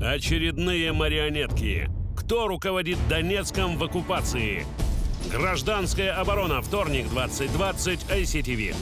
Очередные марионетки. Кто руководит Донецком в оккупации? Гражданская оборона. Вторник, 2020. ICTV.